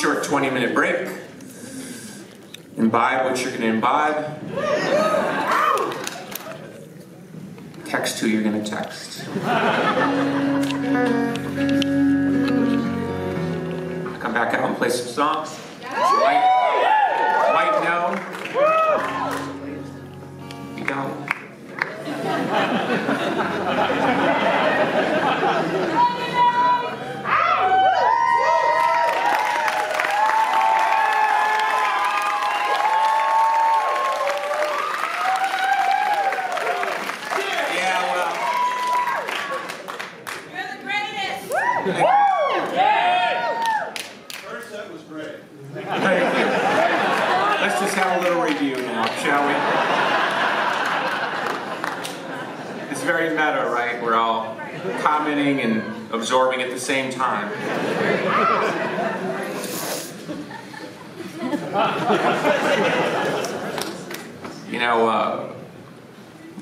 short 20 minute break. Imbibe what you're going to imbibe. Text who you're going to text. Come back out and play some songs. White, white no. You. Yeah, well. You're the greatest! Set. Let's just have a little review now, shall we? It's very meta, right? We're all commenting and absorbing at the same time. You know, uh,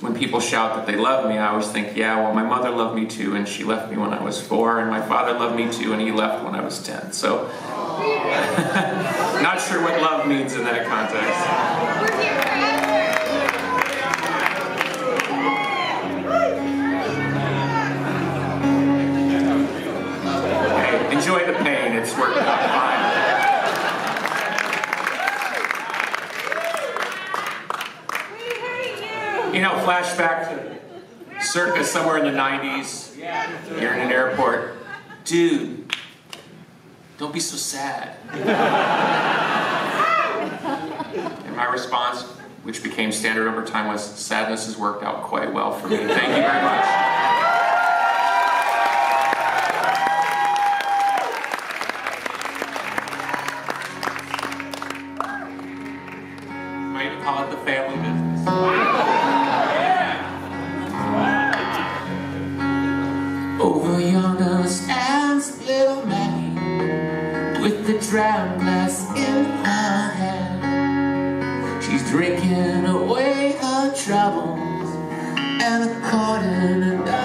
when people shout that they love me, I always think, yeah, well, my mother loved me too, and she left me when I was four, and my father loved me too, and he left when I was 10. So, not sure what love means in that context. Hey, enjoy the pain, it's working out fine. You! You know, flashback to circa somewhere in the 90s. You're in an airport. Dude, don't be so sad. and my response, which became standard over time, was sadness has worked out quite well for me. Thank you very much. Call it the family business. With the dram glass in her hand. She's drinking away her troubles and according another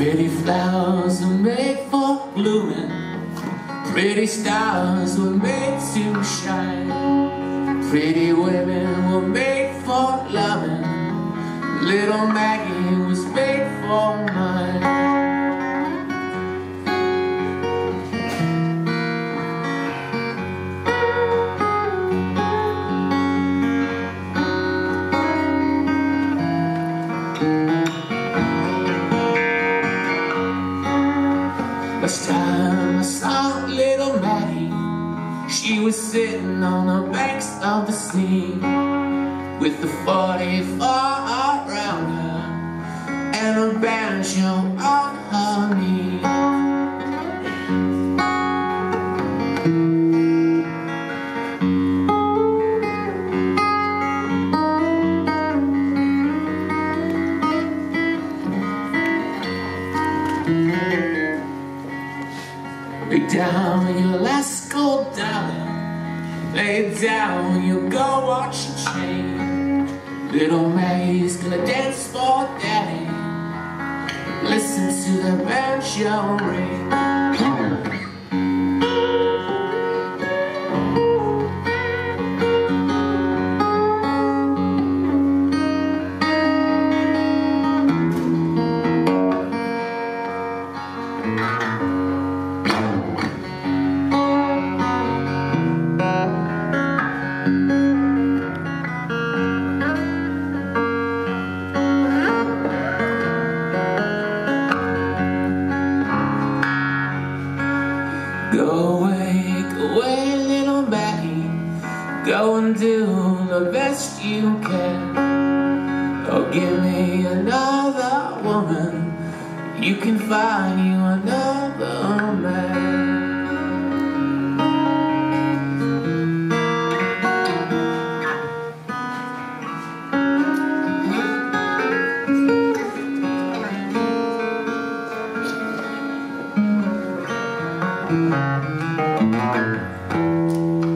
Pretty flowers were made for blooming. Pretty stars were made to shine. Pretty women were made Last time I saw little Maggie, she was sitting on the banks of the sea with the 44 around her and a banjo on her knee. Lay down your last gold dollar. Lay down you go watch and chain. Little Maggie's gonna dance for daddy. Listen to the banjo ring. Go away, go away, little Maggie. Go and do the best you can. Oh, give me another woman. You can find you another man. Thank you.